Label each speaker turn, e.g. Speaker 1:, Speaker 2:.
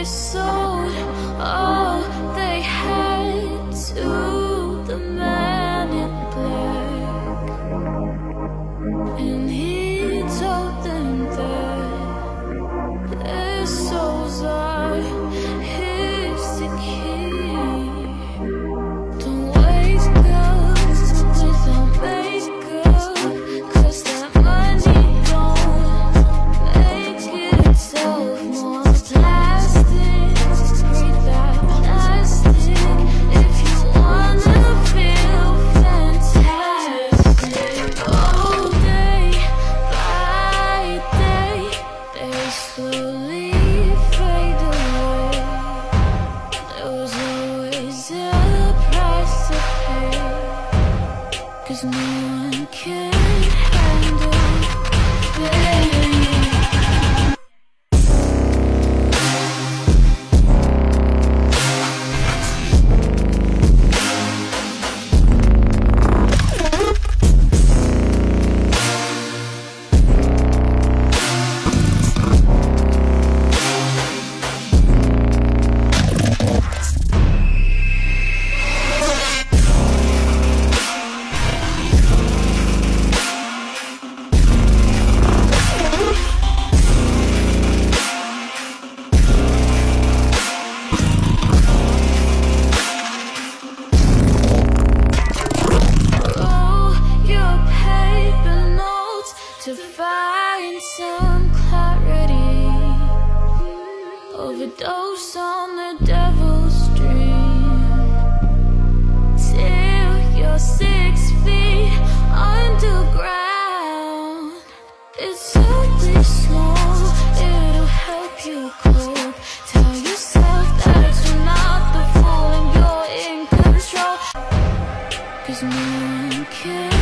Speaker 1: They sold oh. Cause no one can handle pain. to find some clarity. Overdose on the devil's dream. Till you're six feet underground. It's slowly slow, it'll help you cope. Tell yourself that you're not the fool and you're in control. Cause no one cares